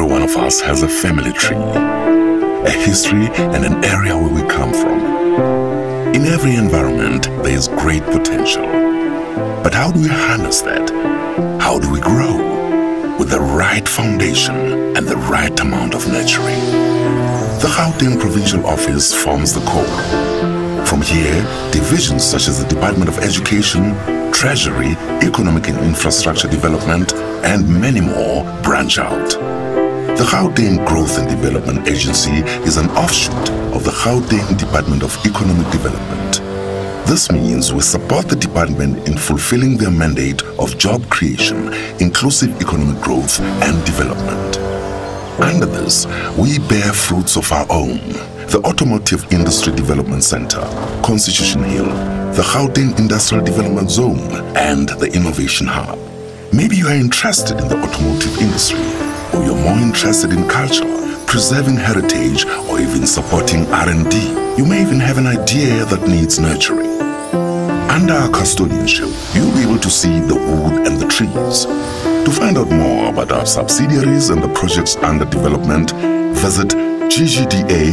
Every one of us has a family tree, a history, and an area where we come from. In every environment, there is great potential. But how do we harness that? How do we grow? With the right foundation and the right amount of nurturing. The Gauteng Provincial Office forms the core. From here, divisions such as the Department of Education, Treasury, Economic and Infrastructure Development, and many more branch out. The Gauteng Growth and Development Agency is an offshoot of the Gauteng Department of Economic Development. This means we support the department in fulfilling their mandate of job creation, inclusive economic growth and development. Under this, we bear fruits of our own. The Automotive Industry Development Center, Constitution Hill, the Gauteng Industrial Development Zone, and the Innovation Hub. Maybe you are interested in the automotive industry, more interested in culture, preserving heritage, or even supporting R&D. You may even have an idea that needs nurturing. Under our custodianship, you'll be able to see the wood and the trees. To find out more about our subsidiaries and the projects under development, visit ggda.co.za.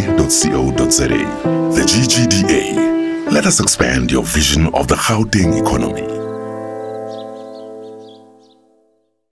The GGDA. Let us expand your vision of the Gauteng economy.